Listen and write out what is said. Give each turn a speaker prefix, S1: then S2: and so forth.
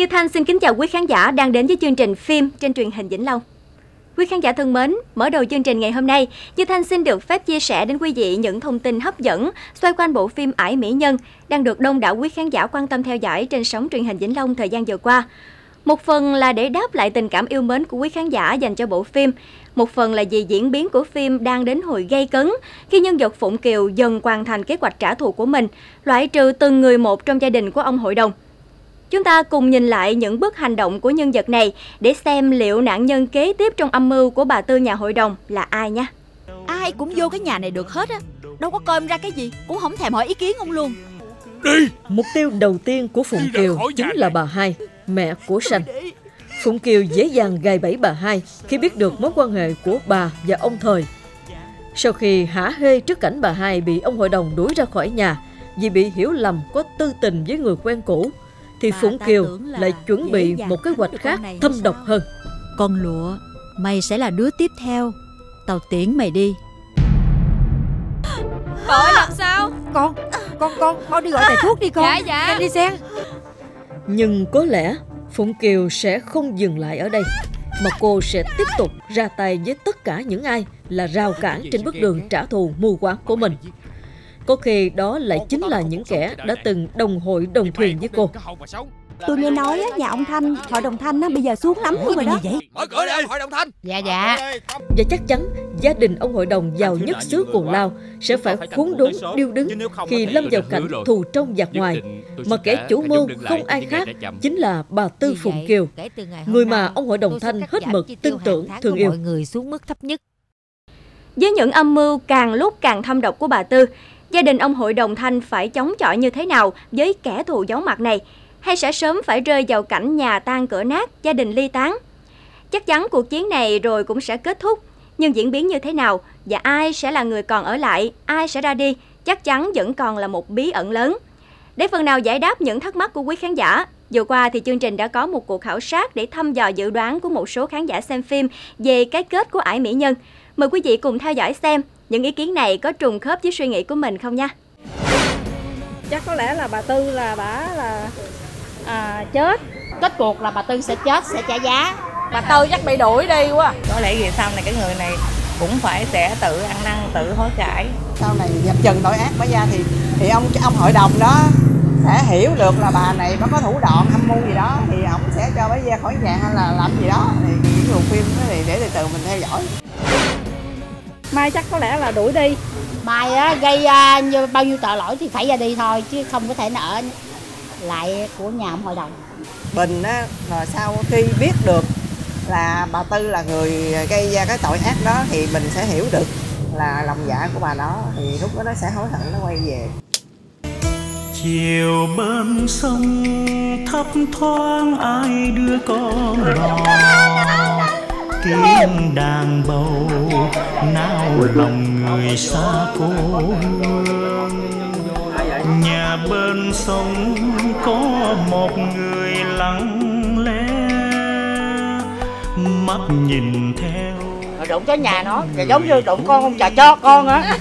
S1: Như Thanh xin kính chào quý khán giả đang đến với chương trình phim trên truyền hình Vĩnh Long. Quý khán giả thân mến, mở đầu chương trình ngày hôm nay, Như Thanh xin được phép chia sẻ đến quý vị những thông tin hấp dẫn xoay quanh bộ phim Ải Mỹ Nhân đang được đông đảo quý khán giả quan tâm theo dõi trên sóng truyền hình Vĩnh Long thời gian vừa qua. Một phần là để đáp lại tình cảm yêu mến của quý khán giả dành cho bộ phim, một phần là vì diễn biến của phim đang đến hồi gây cấn khi nhân vật Phụng Kiều dần hoàn thành kế hoạch trả thù của mình, loại trừ từng người một trong gia đình của ông hội đồng. Chúng ta cùng nhìn lại những bước hành động của nhân vật này để xem liệu nạn nhân kế tiếp trong âm mưu của bà Tư nhà hội đồng là ai nhé.
S2: Ai cũng vô cái nhà này được hết á Đâu có coi ra cái gì Cũng không thèm hỏi ý kiến ông luôn
S3: Đi
S4: Mục tiêu đầu tiên của Phụng Kiều chính là bà hai, mẹ của Sanh. Phụng Kiều dễ dàng gài bẫy bà hai khi biết được mối quan hệ của bà và ông Thời. Sau khi hả hê trước cảnh bà hai bị ông hội đồng đuổi ra khỏi nhà vì bị hiểu lầm có tư tình với người quen cũ, thì Phụng Kiều lại chuẩn bị một kế hoạch khác thâm độc hơn.
S2: Con lụa Mày sẽ là đứa tiếp theo Tao tiễn mày đi
S5: Bà ơi làm sao
S6: Con, con, con, con đi gọi thầy thuốc đi con
S5: Dạ, dạ.
S6: Nhanh đi sen
S4: Nhưng có lẽ Phụng Kiều sẽ không dừng lại ở đây mà cô sẽ tiếp tục ra tay với tất cả những ai là rào cản trên bước đường trả thù mù quáng của mình. Có khi đó lại chính là những kẻ đã từng đồng hội đồng thuyền với cô.
S7: Tôi nghe nói á, nhà ông Thanh, hội đồng Thanh á, bây giờ xuống lắm luôn rồi đó.
S3: Mở cửa đi hội đồng thanh.
S5: Dạ dạ.
S4: Và chắc chắn gia đình ông hội đồng giàu nhất xứ Cù Lao sẽ phải khốn đốn điêu đứng khi lâm vào cảnh thù trong giặc ngoài. Mà kẻ chủ mưu không ai khác chính là bà Tư Phụng Kiều, người mà ông hội đồng Thanh hết mực tin tưởng, thương yêu.
S2: mọi người xuống mức thấp nhất.
S1: Với những âm mưu càng lúc càng thâm độc của bà Tư, gia đình ông hội đồng Thanh phải chống chọi như thế nào với kẻ thù giấu mặt này? Hay sẽ sớm phải rơi vào cảnh nhà tan cửa nát, gia đình ly tán? Chắc chắn cuộc chiến này rồi cũng sẽ kết thúc, nhưng diễn biến như thế nào và ai sẽ là người còn ở lại, ai sẽ ra đi, chắc chắn vẫn còn là một bí ẩn lớn. Để phần nào giải đáp những thắc mắc của quý khán giả, vừa qua thì chương trình đã có một cuộc khảo sát để thăm dò dự đoán của một số khán giả xem phim về cái kết của ải mỹ nhân. Mời quý vị cùng theo dõi xem những ý kiến này có trùng khớp với suy nghĩ của mình không nha.
S6: Chắc có lẽ là bà Tư là bà là à, chết.
S5: Kết cuộc là bà Tư sẽ chết sẽ trả giá.
S6: Bà Tư chắc bị đuổi đi quá.
S8: Có lẽ về sau này cái người này cũng phải sẽ tự ăn năn tự hối cải.
S9: Sau này dập chừng tội ác bả ra thì thì ông ông hội đồng đó sẽ hiểu được là bà này có thủ đoạn âm mưu gì đó thì ông sẽ cho bả ra khỏi nhà hay là làm gì đó. Thì những bộ phim đó thì để từ từ mình theo dõi
S6: Mai chắc có lẽ là đuổi đi.
S5: Mai á, gây à, như bao nhiêu tội lỗi thì phải ra đi thôi Chứ không có thể ở lại của nhà ông hội đồng.
S9: Bình á là sau khi biết được là bà tư là người gây ra cái tội ác đó thì mình sẽ hiểu được là lòng dạ của bà đó thì lúc đó nó sẽ hối hận nó quay về.
S10: Chiều bên sông thấp thoáng ai đưa con đò tiếng đàn bầu nao lòng người xa cô nhà bên sông có một người lặng lẽ mắt nhìn theo.
S8: Đụng tới nhà nó giống như đụng con không chà cho con á